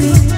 morning.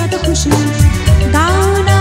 ज़्यादा खुशी दाना